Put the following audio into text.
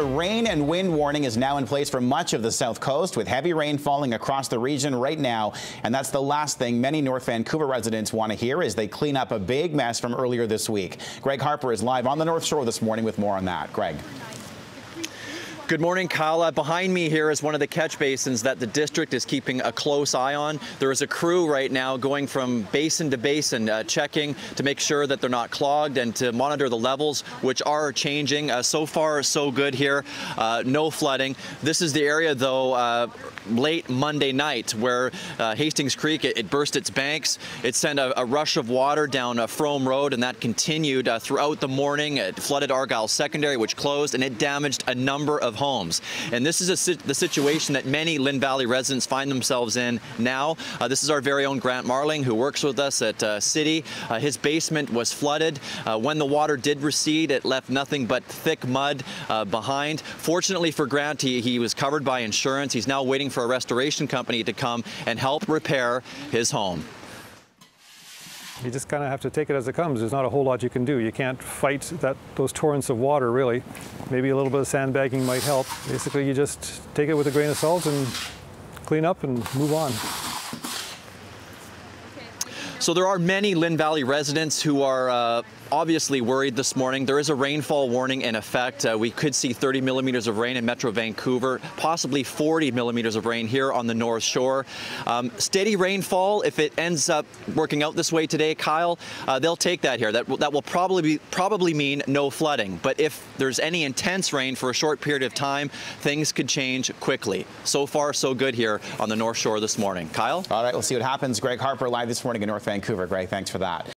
A rain and wind warning is now in place for much of the south coast with heavy rain falling across the region right now. And that's the last thing many North Vancouver residents want to hear as they clean up a big mess from earlier this week. Greg Harper is live on the North Shore this morning with more on that. Greg. Good morning, Kyle. Uh, behind me here is one of the catch basins that the district is keeping a close eye on. There is a crew right now going from basin to basin, uh, checking to make sure that they're not clogged and to monitor the levels, which are changing. Uh, so far, so good here. Uh, no flooding. This is the area, though, uh, late Monday night where uh, Hastings Creek, it, it, burst its banks. It sent a, a rush of water down Frome Road, and that continued throughout the morning. It flooded Argyle Secondary, which closed, and it damaged a number of homes. And this is the situation that many Lynn Valley residents find themselves in now. Uh, this is our very own Grant Marling, who works with us at uh, City. Uh, his basement was flooded. Uh, when the water did recede, it left nothing but thick mud uh, behind. Fortunately for Grant, he, he was covered by insurance. He's now waiting for a restoration company to come and help repair his home you just kind of have to take it as it comes. There's not a whole lot you can do. You can't fight that those torrents of water, really. Maybe a little bit of sandbagging might help. Basically, you just take it with a grain of salt and clean up and move on. So there are many Lynn Valley residents who are uh, obviously worried this morning. There is a rainfall warning in effect. Uh, we could see 30 millimeters of rain in Metro Vancouver, possibly 40 millimeters of rain here on the North Shore. Um, steady rainfall, if it ends up working out this way today, Kyle, uh, they'll take that here. That, that will probably be, probably mean no flooding. But if there's any intense rain for a short period of time, things could change quickly. So far, so good here on the North Shore this morning. Kyle? All right, we'll see what happens. Greg Harper live this morning in North Vancouver. Greg, thanks for that.